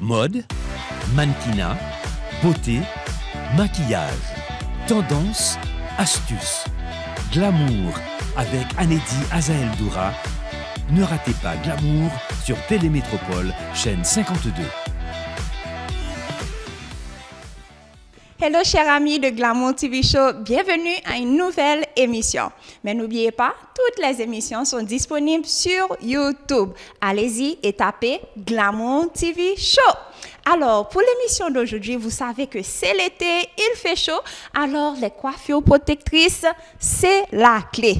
Mode, mannequinat, beauté, maquillage, tendance, astuces, glamour avec Anedi Azael Doura. Ne ratez pas Glamour sur Télémétropole, chaîne 52. Hello chers amis de Glamour TV Show, bienvenue à une nouvelle émission. Mais n'oubliez pas, toutes les émissions sont disponibles sur YouTube. Allez-y et tapez Glamour TV Show. Alors, pour l'émission d'aujourd'hui, vous savez que c'est l'été, il fait chaud, alors les coiffures protectrices, c'est la clé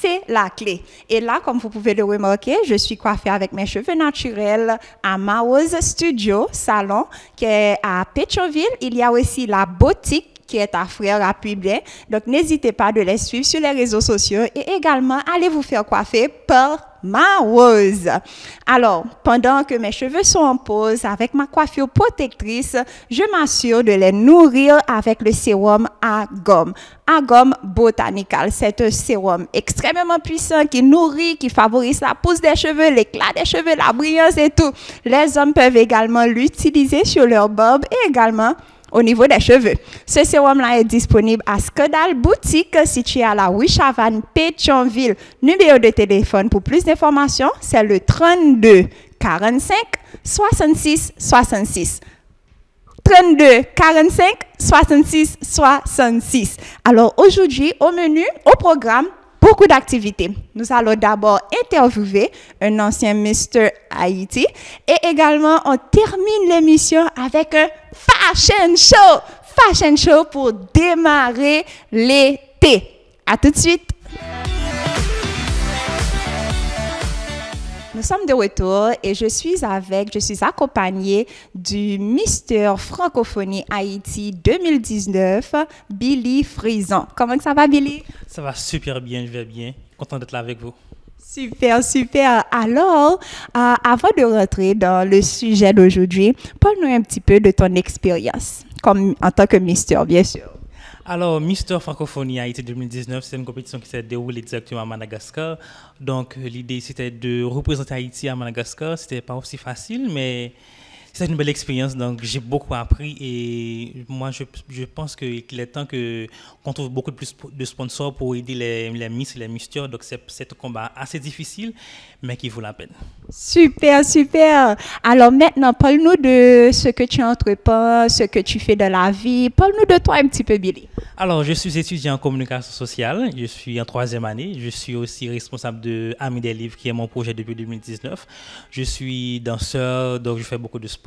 c'est la clé. Et là, comme vous pouvez le remarquer, je suis coiffée avec mes cheveux naturels à Maoz Studio, salon, qui est à Pétionville. Il y a aussi la boutique qui est à Frère à Publin. Donc, n'hésitez pas de les suivre sur les réseaux sociaux et également allez vous faire coiffer par ma rose. Alors, pendant que mes cheveux sont en pause avec ma coiffure protectrice, je m'assure de les nourrir avec le sérum à gomme. À gomme botanical. C'est un sérum extrêmement puissant qui nourrit, qui favorise la pousse des cheveux, l'éclat des cheveux, la brillance et tout. Les hommes peuvent également l'utiliser sur leur bob et également au niveau des cheveux. Ce sérum-là est disponible à Skodal Boutique, située à la rue Chavannes, Pétionville. Numéro de téléphone pour plus d'informations, c'est le 32 45 66 66. 32 45 66 66. Alors aujourd'hui, au menu, au programme, beaucoup d'activités. Nous allons d'abord interviewer un ancien Mr. Haïti et également on termine l'émission avec un fashion show. Fashion show pour démarrer l'été. À tout de suite. Nous sommes de retour et je suis avec, je suis accompagnée du Mister Francophonie Haïti 2019, Billy Frison. Comment ça va, Billy? Ça va super bien, je vais bien. Content d'être là avec vous. Super, super. Alors, euh, avant de rentrer dans le sujet d'aujourd'hui, parle-nous un petit peu de ton expérience, comme en tant que Mister, bien sûr. Alors, Mister Francophonie Haïti 2019, c'est une compétition qui s'est déroulée directement à Madagascar. Donc, l'idée, c'était de représenter Haïti à Madagascar. C'était pas aussi facile, mais c'est une belle expérience, donc j'ai beaucoup appris et moi je, je pense qu'il est temps qu'on trouve beaucoup plus de sponsors pour aider les, les Miss et les Mistures. Donc c'est un combat assez difficile, mais qui vaut la peine. Super, super. Alors maintenant, parle-nous de ce que tu entreprends, ce que tu fais de la vie. Parle-nous de toi un petit peu, Billy. Alors, je suis étudiant en communication sociale. Je suis en troisième année. Je suis aussi responsable de Amis des livres, qui est mon projet depuis 2019. Je suis danseur, donc je fais beaucoup de sport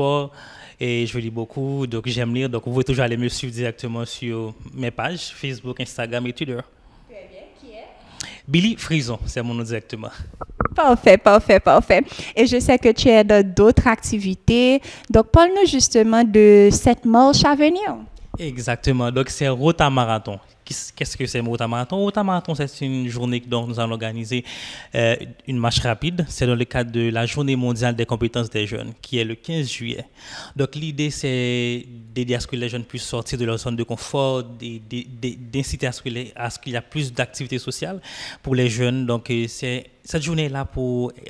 et je lis beaucoup. Donc, j'aime lire. Donc, vous pouvez toujours aller me suivre directement sur mes pages Facebook, Instagram et Twitter. Très bien. Qui est? Billy Frison, c'est mon nom directement. Parfait, parfait, parfait. Et je sais que tu es dans d'autres activités. Donc, parle-nous justement de cette marche à venir. Exactement. Donc, c'est Rota Marathon. Qu'est-ce que c'est Rota Marathon, c'est une journée dont nous allons organiser euh, une marche rapide. C'est dans le cadre de la Journée mondiale des compétences des jeunes, qui est le 15 juillet. Donc, l'idée, c'est d'aider à ce que les jeunes puissent sortir de leur zone de confort, d'inciter à ce qu'il y ait plus d'activités sociales pour les jeunes. Donc, c'est cette journée-là,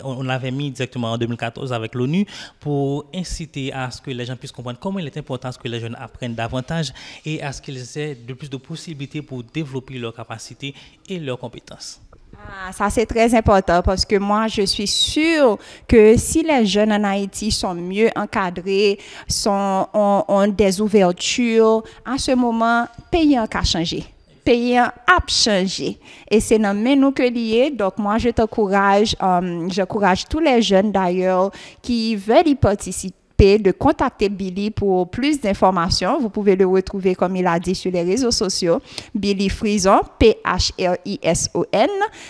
on l'avait mis directement en 2014 avec l'ONU pour inciter à ce que les gens puissent comprendre comment il est important que les jeunes apprennent davantage et à ce qu'ils aient de plus de possibilités pour développer leurs capacités et leurs compétences. Ah, ça, c'est très important parce que moi, je suis sûre que si les jeunes en Haïti sont mieux encadrés, ont, des ouvertures, à ce moment, pays cas changé payant a changé. Et c'est dans nous que lié. Donc, moi, je t'encourage, um, j'encourage tous les jeunes d'ailleurs qui veulent y participer de contacter Billy pour plus d'informations. Vous pouvez le retrouver, comme il a dit, sur les réseaux sociaux. Billy Frison, P-H-R-I-S-O-N.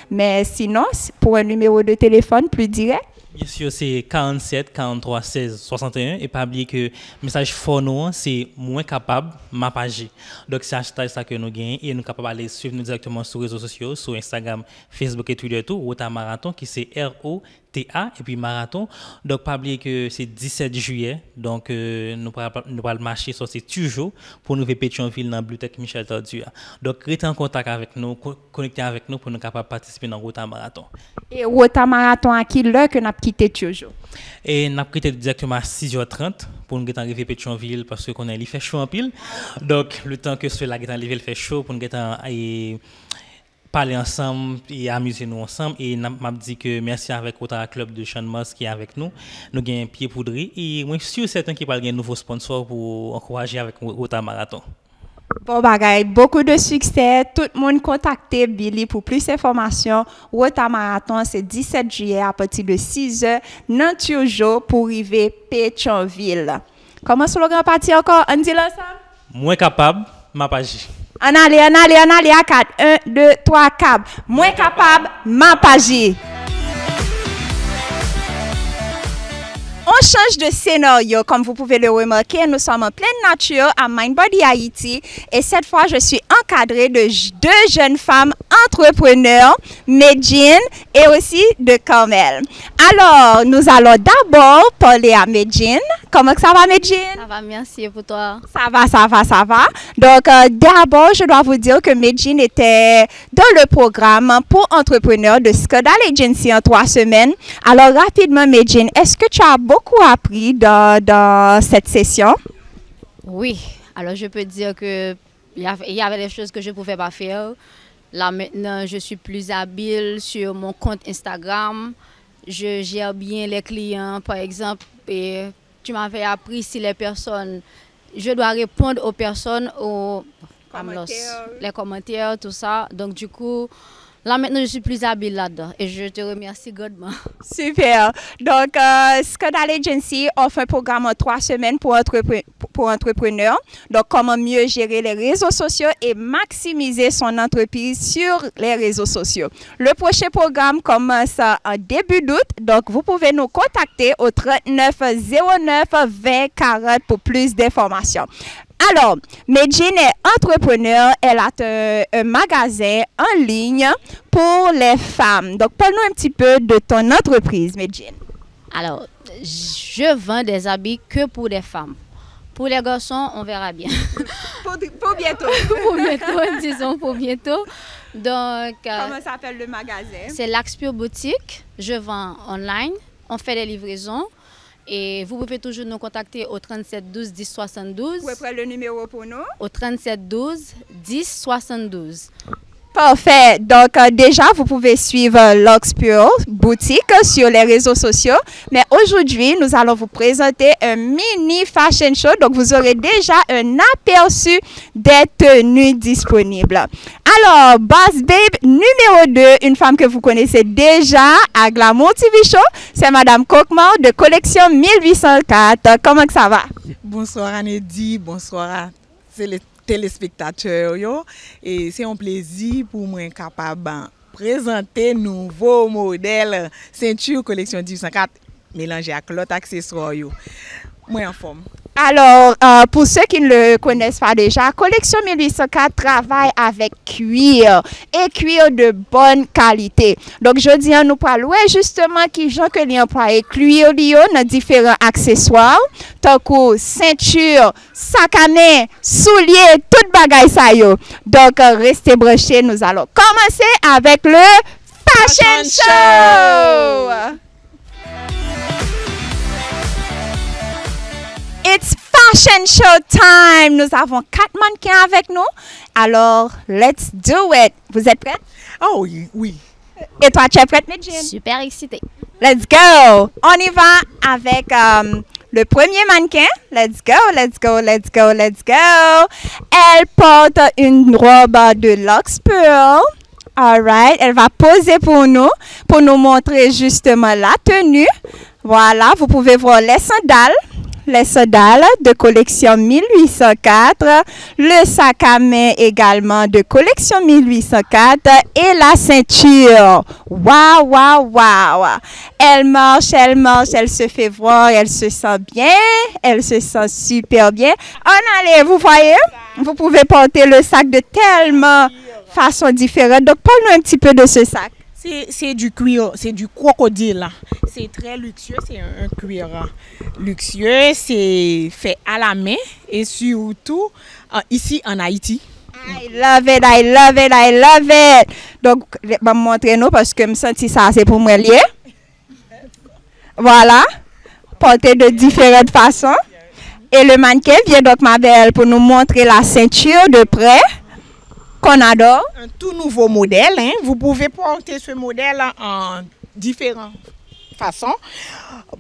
Mais sinon, pour un numéro de téléphone plus direct, Bien sûr, c'est 47 43 16 61. Et pas oublier que le message fort c'est moins capable, ma page. Donc, c'est hashtag ça que nous gagnons et nous sommes capables d'aller suivre nous directement sur les réseaux sociaux, sur Instagram, Facebook et Twitter, tout, Rota Marathon, qui c'est R-O TA et puis marathon. Donc, pas oublier que c'est 17 juillet. Donc, euh, nous allons marcher sur c'est toujours pour nous faire Pétionville dans la bibliothèque Michel Tordu. Donc, restez en contact avec nous, connectez avec nous pour nous capables participer dans Rota Marathon. Et Rota Marathon, à qui l'heure que nous avons quitté toujours? Et nous avons quitté directement à 6h30 pour nous arriver à Pétionville parce qu'on a fait chaud en pile. Donc, le temps que cela est arrivé, il fait chaud pour nous et parler ensemble et amuser nous ensemble. Et m'a dit que merci avec Otara Club de Sean Moss qui est avec nous. Nous avons un pied poudré et moi je suis certain qu'il va y un nouveau sponsor pour encourager avec Otara Marathon. Bon bagay, beaucoup de succès. Tout le monde contactez Billy pour plus d'informations. Rota Marathon, c'est 17 juillet à partir de 6 h non toujours pour arriver Pétionville. Comment slogan parti encore? On dit là ça? Moins capable, ma page. On allez, on allez, on allez à 4. 1, 2, 3, cap. Moins capable, ma page. On change de scénario, comme vous pouvez le remarquer. Nous sommes en pleine nature à Mindbody Haïti et cette fois, je suis encadrée de deux jeunes femmes entrepreneurs, Medjin et aussi de Carmel. Alors, nous allons d'abord parler à Medjin. Comment ça va, Medjin? Ça va, merci pour toi? Ça va, ça va, ça va. Donc, euh, d'abord, je dois vous dire que Medjin était dans le programme pour entrepreneurs de Skodal Agency en trois semaines. Alors, rapidement, Medjin, est-ce que tu as beaucoup appris dans, cette session? Oui. Alors, je peux dire que il y avait des choses que je ne pouvais pas faire. Là, maintenant, je suis plus habile sur mon compte Instagram. Je gère bien les clients, par exemple. Et tu m'avais appris si les personnes... Je dois répondre aux personnes, aux commentaires. les commentaires, tout ça. Donc, du coup, Là, maintenant, je suis plus habile là-dedans et je te remercie grandement. Super. Donc, euh, Scandal Agency offre un programme en trois semaines pour, pour entrepreneurs. Donc, comment mieux gérer les réseaux sociaux et maximiser son entreprise sur les réseaux sociaux. Le prochain programme commence en début d'août. Donc, vous pouvez nous contacter au 39 09 20 40 pour plus d'informations. Alors, Medjin est entrepreneur. Elle a un, magasin en ligne pour les femmes. Donc, parle-nous un petit peu de ton entreprise, Medjin. Alors, je vends des habits que pour les femmes. Pour les garçons, on verra bien. pour, bientôt. pour bientôt, disons pour bientôt. Donc, euh, Comment s'appelle le magasin? C'est l'Axpure Boutique. Je vends online. On fait des livraisons. Et vous pouvez toujours nous contacter au 37 12 10 72. Vous pouvez le numéro pour nous? Au 37 12 10 72. Parfait. Donc, euh, déjà, vous pouvez suivre Pure boutique sur les réseaux sociaux. Mais aujourd'hui, nous allons vous présenter un mini fashion show. Donc, vous aurez déjà un aperçu des tenues disponibles. Alors, Boss Babe numéro 2, une femme que vous connaissez déjà à Glamour TV Show, c'est Madame Coquemore de collection 1804. Comment ça va? Bonsoir Anedi, bonsoir à telespektatèr yo. E se yon plezi pou mwen kapab prezante nouvo model Sentur Koleksyon 1804 melange ak lot aksesor yo. Mwen an fom. Alors, euh, pour ceux qui ne le connaissent pas déjà, Collection 1804 travaille avec cuir et cuir de bonne qualité. Donc, je dis à nous parler justement qui gens que les employés cuir dans différents accessoires, tant que ceinture, sac à main, souliers, tout bagaille ça yo. Donc, euh, restez branchés, nous allons commencer avec le Fashion Show! It's fashion show time. Nous avons quatre mannequins avec nous. Alors, let's do it. Vous êtes prêts? Oh oui, oui. Et toi, tu es prête, Medjin? Super excitée. Let's go. On y va avec euh, le premier mannequin. Let's go, let's go, let's go, let's go. Elle porte une robe de Lux Pearl. right. Elle va poser pour nous, pour nous montrer justement la tenue. Voilà, vous pouvez voir les sandales les sandales de collection 1804, le sac à main également de collection 1804 et la ceinture. Waouh, waouh, waouh. Elle marche, elle marche, elle se fait voir, elle se sent bien, elle se sent super bien. En allez, vous voyez, vous pouvez porter le sac de tellement façons différentes. Donc, parle-nous un petit peu de ce sac. C'est du cuir, c'est du crocodile. C'est très luxueux, c'est un, cuir luxueux. C'est fait à la main et surtout euh, ici en Haïti. I love it, I love it, I love it. Donc, je vais montrer nous parce que je me sens que ça, c'est pour moi lié. Voilà. Porté de différentes façons. Et le mannequin vient donc, ma belle, pour nous montrer la ceinture de près, qu'on adore. Un tout nouveau modèle. Hein. Vous pouvez porter ce modèle en différentes façons.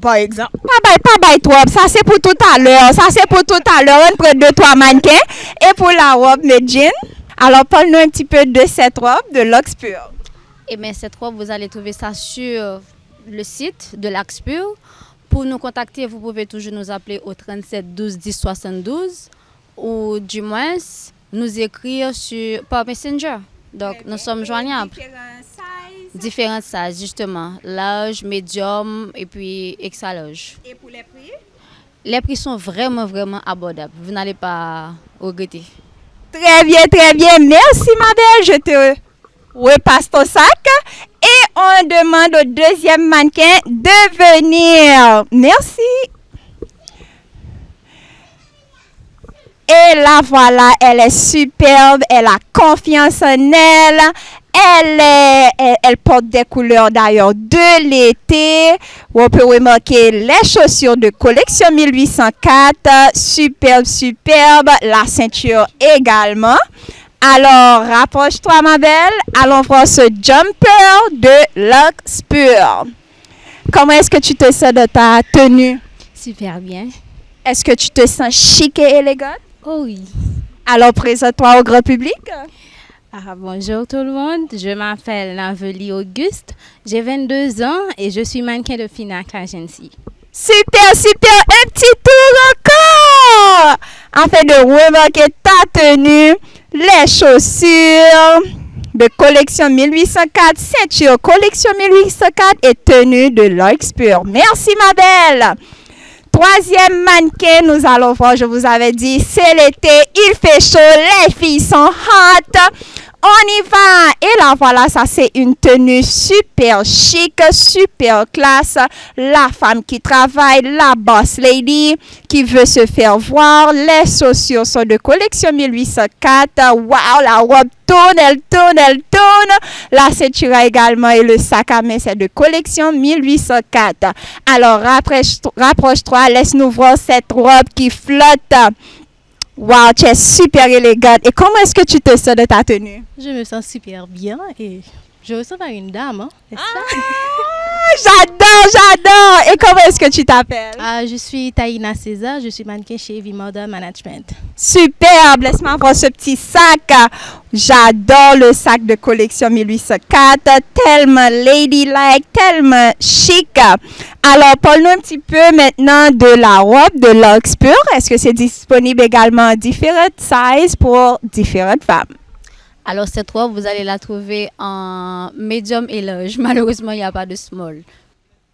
Par exemple, Pas bail, pas bail trop. Ça, c'est pour tout à l'heure. Ça, c'est pour tout à l'heure. On prend deux, trois mannequins. Et pour la robe de jean. Alors, parle-nous un petit peu de cette robe de Lux Pure. Et bien, cette robe, vous allez trouver ça sur le site de l'Axpur. Pour nous contacter, vous pouvez toujours nous appeler au 37 12 10 72 ou du moins nous écrire sur, par Messenger. Donc, nous sommes joignables. Différents sizes, justement. Large, médium et puis extra large. Et pour les prix? Les prix sont vraiment, vraiment abordables. Vous n'allez pas regretter. Très bien, très bien. Merci, ma belle. Je te repasse ton sac. Et on demande au deuxième mannequin de venir. Merci. Et la voilà, elle est superbe, elle a confiance en elle. Elle, est- elle, elle porte des couleurs d'ailleurs de l'été. On peut remarquer les chaussures de collection 1804. Superbe, superbe. La ceinture également. Alors, rapproche-toi, ma belle. Allons voir ce jumper de Lux Pure. Comment est-ce que tu te sens de ta tenue? Super bien. Est-ce que tu te sens chic et élégante? Oh oui. Alors, présente-toi au grand public. Ah, bonjour tout le monde, je m'appelle Naveli Auguste, j'ai 22 ans et je suis mannequin de Finac Agency. Super, super. Un petit tour encore. Afin de remarquer ta tenue, les chaussures de collection 1804, ceinture collection 1804 et tenue de Lux Pure. Merci, ma belle. Troisième mannequin, nous allons voir, je vous avais dit, c'est l'été, il fait chaud, les filles sont hot. On y va. Et là, voilà, ça c'est une tenue super chic, super classe. La femme qui travaille, la boss lady qui veut se faire voir. Les chaussures sont de collection 1804. Waouh, la robe tourne, elle tourne, elle tourne. La ceinture également et le sac à main, c'est de collection 1804. Alors, rapproche- rapproche-toi, laisse-nous voir cette robe qui flotte. Wow, tu es super élégante. Et comment est-ce que tu te sens de ta tenue? Je me sens super bien et je ressemble à une dame, hein? Ah, J'adore, j'adore. Et comment est-ce que tu t'appelles? Ah, je suis Taïna César, je suis mannequin chez V-Model Management. Superbe. Laisse-moi voir ce petit sac. J'adore le sac de collection 1804. Tellement ladylike, tellement chic. Alors, parle-nous un petit peu maintenant de la robe de Lux Pure. Est-ce que c'est disponible également en différentes sizes pour différentes femmes? Alors, cette robe, vous allez la trouver en médium et large. Malheureusement, il n'y a pas de small.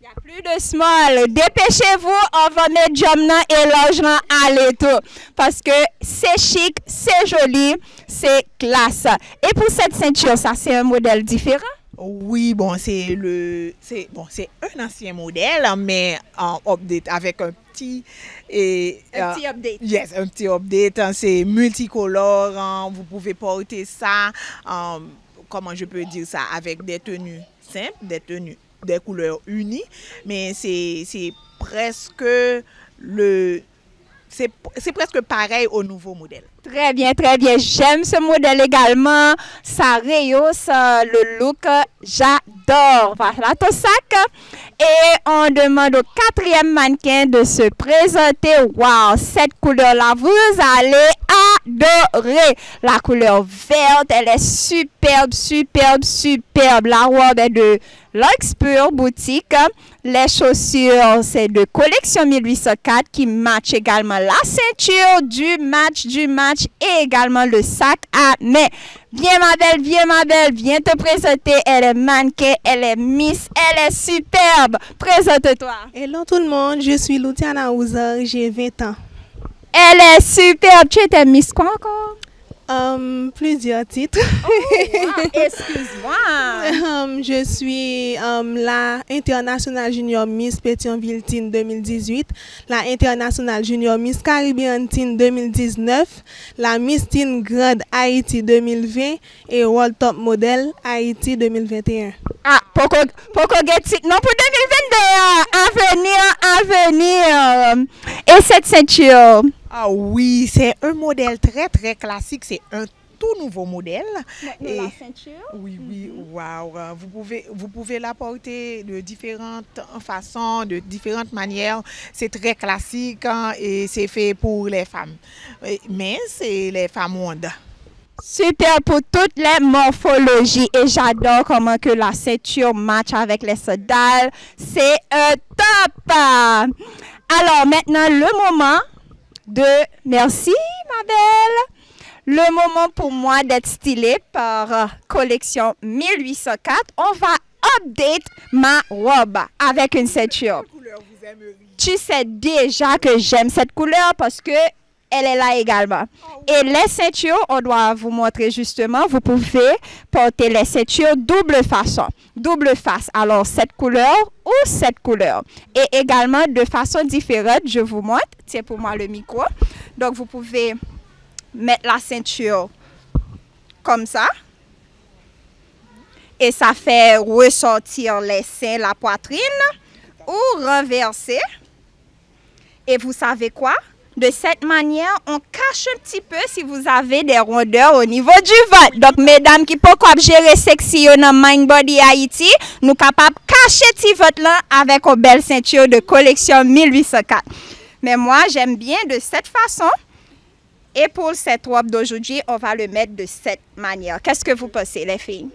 Il n'y a plus de small. Dépêchez-vous, on va Jomna et logement à l'étau. Parce que c'est chic, c'est joli, c'est classe. Et pour cette ceinture, ça c'est un modèle différent. Oui, bon, c'est le, c'est bon, c'est un ancien modèle, mais en update avec un petit et Un euh, petit update. Yes, un petit update. hein, c'est multicolore. hein, vous pouvez porter ça, comment je peux dire ça, avec des tenues simples, des tenues, des couleurs unies. Mais c'est c'est presque le, c'est presque pareil au nouveau modèle. Très bien, très bien. J'aime ce modèle également. Ça rehausse euh, le look. J'adore. Voilà ton sac. Et on demande au quatrième mannequin de se présenter. Wow, cette couleur-là, vous allez adorer. La couleur verte, elle est superbe, superbe, superbe. La robe est de Lux Pure Boutique. Les chaussures, c'est de collection 1804 qui match également la ceinture du match, du match et également le sac à main. Viens ma belle, viens ma belle, viens te présenter. Elle est mannequin, elle est miss, elle est superbe. Présente-toi. Hello tout le monde, je suis Loutiana Ouza, j'ai 20 ans. Elle est superbe. Tu étais miss quoi encore? Um, plusieurs titres. Oh, wow. Excuse-moi. um, je suis um, la International Junior Miss Pétionville Teen 2018, la International Junior Miss Caribbean Teen 2019, la Miss Teen Grande Haïti 2020 et World Top Model Haïti 2021. Ah, poko, poko get titre non pour 2022? À venir, à venir. Et cette ceinture? Ah oui, c'est un modèle très très classique, c'est un tout nouveau modèle. Et- ceinture? Oui, oui, waouh. Euh, Vous pouvez, vous pouvez la porter de différentes façons, de différentes manières. C'est très classique hein, et c'est fait pour les femmes. Mais c'est les femmes mondes. Super pour toutes les morphologies et j'adore comment que la ceinture match avec les sandales. C'est un top! Alors maintenant, le moment de... Merci, ma belle! Le moment pour moi d'être stylée par euh, collection 1804. On va update ma robe avec une ceinture. Tu sais déjà que j'aime cette couleur parce que elle est là également. Et les ceintures, on doit vous montrer justement, vous pouvez porter les ceintures double façon, double face. Alors, cette couleur ou cette couleur. Et également de façon différente, je vous montre. Tiens pour moi le micro. Donc, vous pouvez mettre la ceinture comme ça. Et ça fait ressortir les seins, la poitrine. Ou renverser. Et vous savez quoi? De cette manière, on cache un petit peu si vous avez des rondeurs au niveau du ventre. Donc, mesdames qui peuvent gérer sexy dans Mind Body Haïti, nous capables de cacher petit ventre-là avec une belle ceinture de collection 1804. Mais moi, j'aime bien de cette façon. Et pour cette robe d'aujourd'hui, on va le mettre de cette manière. Qu'est-ce que vous pensez, les filles?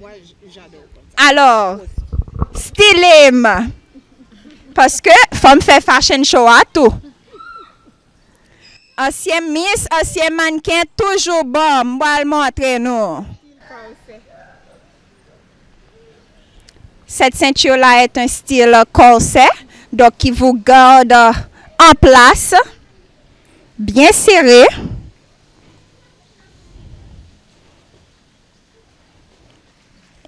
Moi, j'adore. Alors, stylé. Parce que femme fait fashion show à tout. Ancien Miss, ancien mannequin, toujours bon. Moi, le montrer nous. Cette ceinture-là est un style corset, donc qui vous garde en place, bien serré.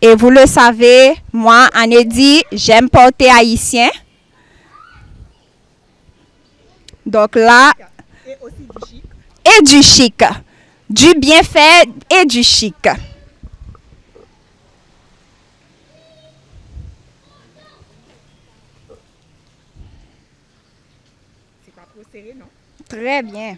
Et vous le savez, moi, Anédi, j'aime porter haïtien. Donc là, et du chic. Du bien fait et du chic. Très bien.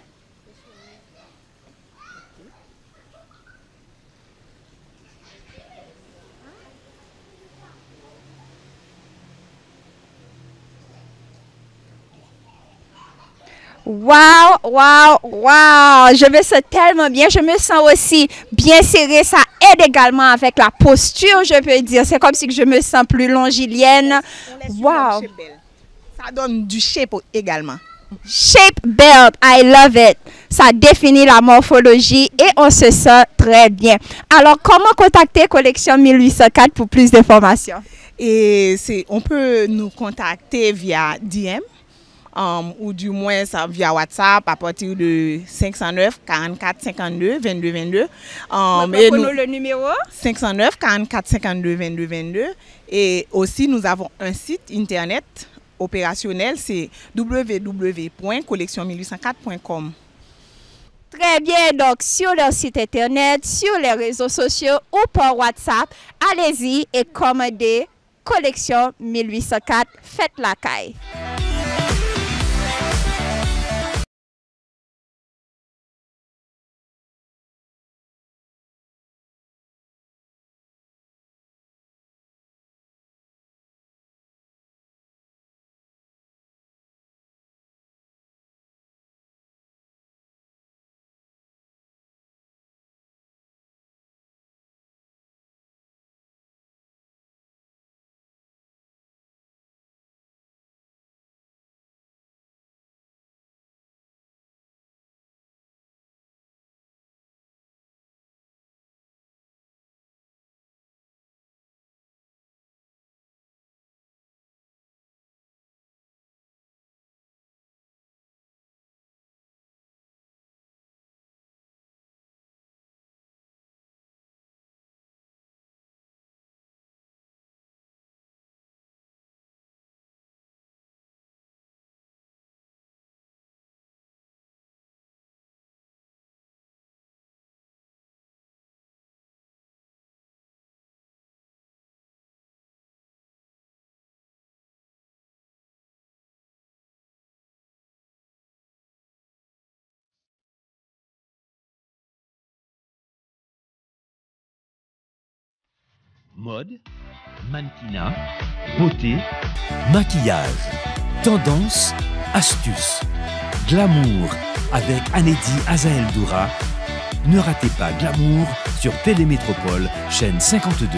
Wow, wow, wow. Je me sens tellement bien. Je me sens aussi bien serrée. Ça aide également avec la posture, je peux dire. C'est comme si je me sens plus longilienne. Wow. Ça donne du shape également. Shape belt, I love it. Ça définit la morphologie et on se sent très bien. Alors, comment contacter Collection 1804 pour plus d'informations? Et on peut nous contacter via DM um, ou du moins via WhatsApp à partir de 509 44 52 22 22. Um, et nous le numéro? 509 44 52 22 22. Et aussi, nous avons un site internet opérationnel, c'est www.collection1804.com. Très bien, donc sur leur site internet, sur les réseaux sociaux ou par WhatsApp, allez-y et commandez Collection 1804, faites la caille. Mode, mannequinat, beauté, maquillage, tendance, astuces, glamour avec Anedi Azael Doura. Ne ratez pas Glamour sur Télémétropole, chaîne 52.